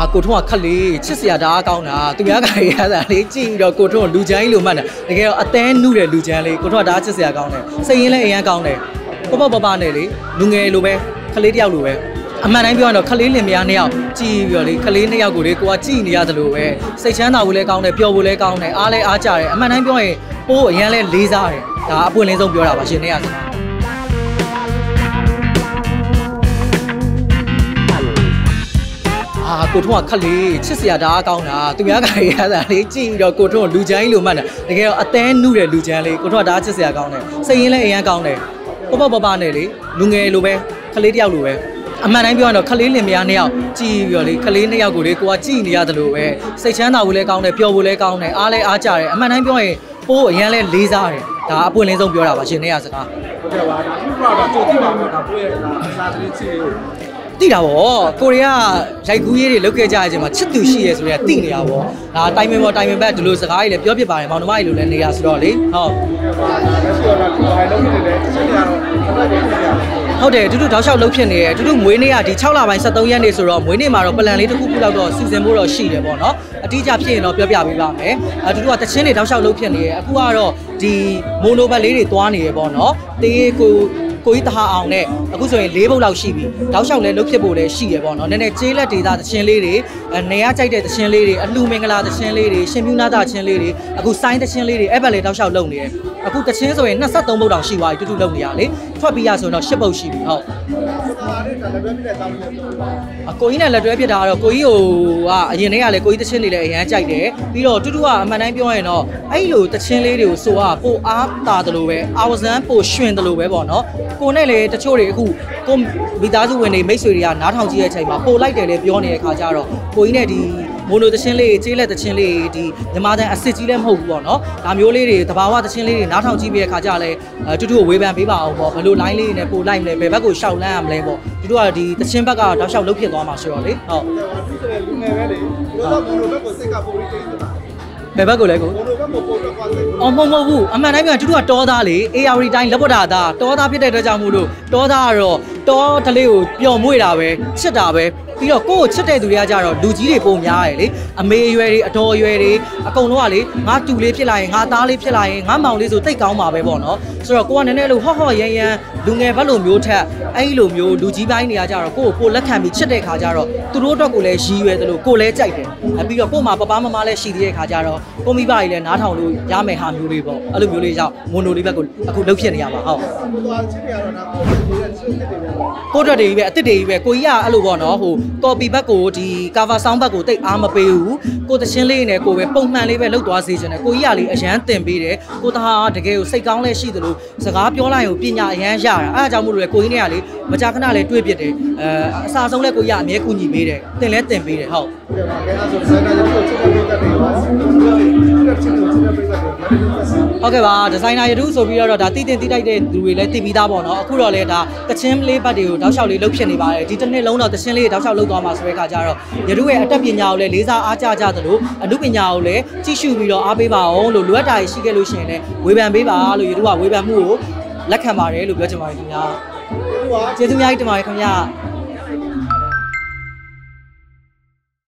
အာကိုထွန်းကခက်လေးချစ်စရာတအားကောင်းတာသူများကရရတာလေးကြည့်ပြီးတော့ကိုထွန်းကိုလူချမ်းကြီးလိုမှတ်တယ်တကယ်တော့အသဲနုတဲ့လူချမ်းလေးကိုထွန်းကတအားချစ်စရာကောင်းတယ်စိတ်ရင်းလည်းအရင်ကောင်းတယ်ပပပပနဲ့လေလူငယ်လိုပဲခလေးတယောက်လိုပဲအမှန်တိုင်းပြောရင်တော့ခလေးလင်မယားနှစ်ယောက်ကြည့်ပြီးတော့လေခလေးနှစ်ယောက်ကိုလေကိုကကြည့်နေရတယ်လို့ပဲစိတ်ချမ်းသာဖို့လည်းကောင်းတယ်ပျော်ဖို့လည်းကောင်းတယ်အားလည်းအားကြတယ်အမှန်တိုင်းပြောရင်ပိုးအရင်လည်းလေးစားတယ်ဒါအပွင့်လင်းဆုံးပြောတာပါရှင်နေရစကား ကိုထွန်းကခက်လေးချစ်စရာတအားကောင်းတာသူများကရရတာလေးကြည့်ပြီးတော့ကိုထွန်းကိုလူချမ်းကြီးလိုမှတ်တယ်တကယ်တော့အသဲနုတဲ့လူချမ်းလေးကိုထွန်းကတအားချစ်စရာကောင်းတယ်စိတ်ရင်းလည်းအရင်ကောင်းတယ်ပပပပနဲ့လေလူငယ်လိုပဲခလေးတယောက်လိုပဲအမှန်တိုင်းပြောရင်တော့ခလေးလင်မယားနှစ်ယောက်ကြည့်ပြီးတော့လေခလေးနှစ်ယောက်ကိုလေကိုကကြည့်နေရတယ်လို့ပဲစိတ်ချမ်းသာဖို့လည်းကောင်းတယ်ပျော်ဖို့လည်းကောင်းတယ်အားလည်းအားကြတယ်အမှန်တိုင်းပြောရင်ပိုးအရင်လည်းလေးစားတယ်ဒါအပွင့်လင်းဆုံးပြောတာပါရှင်နေရစကားဟုတ်ကဲ့ပါဒါခုကတော့ကြိုကြည့်ပါမယ်ဒါကိုယ့်ရဲ့အစားသတင်းချစ် လေးကိုတိတာဗောကိုရီးယားရိုက်ကူးရေးတွေလုပ်ခဲ့ကြတဲ့အချိန်မှာချစ်သူရှိရဲဆိုတော့တိနေတာဗောဒါတိုင်ပင်ပေါ်တိုင်ပင်ဘက်ဒီလိုစကားကြီးလည်းပြောပြပါတယ်မောင်နှမကြီးလိုလည်းနေရဆိုတော့လေဟုတ်လက်ရှိတော့ဒီဘာလုံးနေလဲချက်နေရတော့ဆက်တိုက်နေရတယ်ဟုတ်တယ်တူတူတောက်လျှောက်လှုပ်ဖြစ်နေတယ်တူတူမွေးနေ့ကဒီ6လပိုင်း73ရက်နေ့ဆိုတော့မွေးနေ့မှာတော့ပလန်လေးတစ်ခုခုလောက်တော့စီစဉ်ဖို့တော့ရှိတယ်ဗောနော်အတိအကျဖြစ်ရင်တော့ပြောပြပေးပါမယ်အဲတူတူကတချင်းတွေတောက်လျှောက်လှုပ်ဖြစ်နေတယ်အခုကတော့ဒီမိုနိုဘတ်လေးတွေသွားနေရဗောနော်တေးကို ကိုကြီးတဟာအောင်နဲ့အခုဆိုရင်၄ဘုတ်လောက်ရှိပြီတောက်လျှောက်လဲလှုပ်ဖြစ်ဖို့လည်းရှိရပေါ့နော်နည်းနည်းကျေးလက်ဒေတာသချင်းလေးတွေအဲနေရကြိုက်တဲ့သချင်းလေးတွေအလှမင်္ဂလာသချင်းလေးတွေရှင်ပြူနာတာသချင်းလေးတွေအခုဆိုင်းသချင်းလေးတွေအဲ့ဘက်လေးတောက်လျှောက်လှုပ်နေတယ်အခုသချင်းဆိုရင်23ဘုတ်တောင်ရှိသွားပြီတူတူလှုပ်နေရလေ ထွက်ပြီးရဆိုရင်တော့10ဘုတ်ရှိပြီဟုတ်ဒါလည်းဒါလည်းပြည့်တဲ့တောင်းနေတယ်အကိုကြီးနဲ့လက်တွဲဖြစ်တာကတော့ကိုကြီးဟိုကအရင်တည်းကလည်းကိုကြီးတချင်းလေးလည်းအရန်ကြိုက်တယ်ပြီးတော့တူတူကအမှန်တိုင်းပြောရင်တော့အဲ့လိုတချင်းလေးတွေကိုဆိုကပိုအားတာတယ်လို့ပဲအာဝဇန်ပိုရွှင်တယ်လို့ပဲပေါ့နော်ကိုနဲ့လည်းတချို့တွေအခုကိုမိသားစုဝင်တွေမိတ်ဆွေတွေကနားထောင်ကြည့်တဲ့အချိန်မှာပိုလိုက်တယ်လေပြောနေတဲ့ခါကျတော့ကိုကြီးနဲ့ဒီမိုနိုတချင်းလေးကျေးလက်တချင်းလေးဒီမြန်မာတန်အစ်စ်ကြီးလည်းမဟုတ်ဘူးပေါ့နော်ဒါမျိုးလေးတွေတဘာဝတချင်းလေးတွေနားထောင်ကြည့်ပြီးတဲ့ခါကျလည်းအဲတူတူကိုဝေဖန်ပေးပါအောင်ပေါ့ဘယ်လို line လေးတွေနဲ့ပိုလိုက်မလဲဘယ်ဘက်ကိုရှောက်လန်းရမလဲပေါ့တူတူကဒီတချင်းဘက်ကတောက်လျှောက်လုတ်ဖြစ်သွားမှာဆိုတော့လေဟုတ်ဒီဆိုရင်လူငယ်ပဲလေဒီတော့ဘုံလိုဘက်ကိုစိတ်ကပိုပြီးတိတ်နေတာဘယ်ဘက်ကိုလဲကိုဘုံလိုဘက်ကိုပိုတော့ကွာစိတ်အော်မဟုတ်မဟုတ်ဘူးအမှန်တိုင်းပြောရင်တူတူကတောသားလေ AR တိုင်းလက်ပတာသားတောသားဖြစ်တဲ့အတွက်ကြောင့်မို့လို့တောသားကတော့တောတလေးကိုပျော်မွေ့တာပဲချစ်တာပဲ ပြီးတော့ကိုယ့်ကိုချစ်တဲ့သူတွေကကြတော့လူကြီးတွေပုံများရယ်လေအမေအရွယ်တွေအတော်အရွယ်တွေအကုန်လုံးကလေငါတူလေးဖြစ်လာရင်ငါသားလေးဖြစ်လာရင်ငါမောင်လေးဆိုတိတ်ကောင်းပါပဲပေါ့နော်ဆိုတော့ကိုကနည်းနည်းလို့ဟော့ဟော့ရမ်းရမ်းလူငယ်ဘက်လိုမျိုးထက်အဲ့လိုမျိုးလူကြီးပိုင်းတွေကကြတော့ကိုယ့်ကိုကိုယ်လက်ခံပြီးချစ်တဲ့ခါကျတော့သူတို့အတွက်ကိုလည်းရည်ရွယ်တယ်လို့ကိုယ်လည်းကြိုက်တယ်အပြီးတော့ကို့မှာပပမမလည်းရှိသေးတဲ့ခါကျတော့ကိုမိဘကြီးလည်းနားထောင်လို့ရမယ်ဟာမျိုးလေးပေါ့အဲ့လိုမျိုးလေးကြောင့်မိုနိုလေးဘက်ကိုအခုလှုပ်ဖြစ်နေရပါဟုတ်သွားချင်းနေရတော့ဒါကိုနေတဲ့ချင်းနေတယ်ပဲကိုယ့်အတွက်တွေကြီးပဲအစ်စ်တွေကြီးပဲကိုကြီးကအဲ့လိုပေါ့နော်ဟို copy ဘက်ကိုဒီ cover sound ဘက်ကိုတိတ်အားမပေးဘူးကိုသချင်းလေးနဲ့ကိုပဲပုံမှန်လေးပဲလှုပ်သွားစေချင်တယ်ကိုကြီးကလေအရန်တင်ပေးတယ်ကိုသားကတကယ်ကိုစိတ်ကောင်းလဲရှိသလိုစကားပြောလိုက်ရင်ပညာအရန်ရတာအဲ့ဒါကြောင့်မို့လို့လေကိုကြီးနဲ့ကလေမကြာခဏလဲတွေ့ပြစ်တယ်အဲအစားဆုံးလဲကိုကြီးကအမြဲကူညီပေးတယ်တင်လဲတင်ပေးတယ်ဟုတ်ကဲပါကဲအဲ့ဆိုဆိုင်ကလည်းကိုချစ်တဲ့ပိတ်သက်တွေ ဟုတ်ကဲ့ပါဒီဇိုင်နာရတုဆိုပြီးတော့ဒါတည်တင်တည်တိုက်တဲ့သူတွေလည်းတည်ပြီးသားပေါ့နော်အခုတော့လေဒါတချင်းလေးဘတ်တွေကိုတောက်လျှောက်လေးလှုပ်ဖြစ်နေပါတယ်ဒီတစ်နှစ်လုံးတော့တချင်းလေးတွေတောက်လျှောက်လှုပ်သွားမှာဆိုတဲ့အခါကျတော့ရတုရဲ့အတတ်ပညာကိုလည်းလေးစားအားကြကြသလိုအမှုပညာကိုလည်းကြည့်ရှုပြီးတော့အားပေးပါအောင်လို့လိုအပ်တာရှိခဲ့လို့ရှိရင်လည်းဝေဖန်ပေးပါလို့ရတုကဝေဖန်မှုကိုလက်ခံပါတယ်လို့ပြောချင်ပါတယ်ခင်ဗျာဟိုကကျေးဇူးအများကြီးတင်ပါတယ်ခင်ဗျာ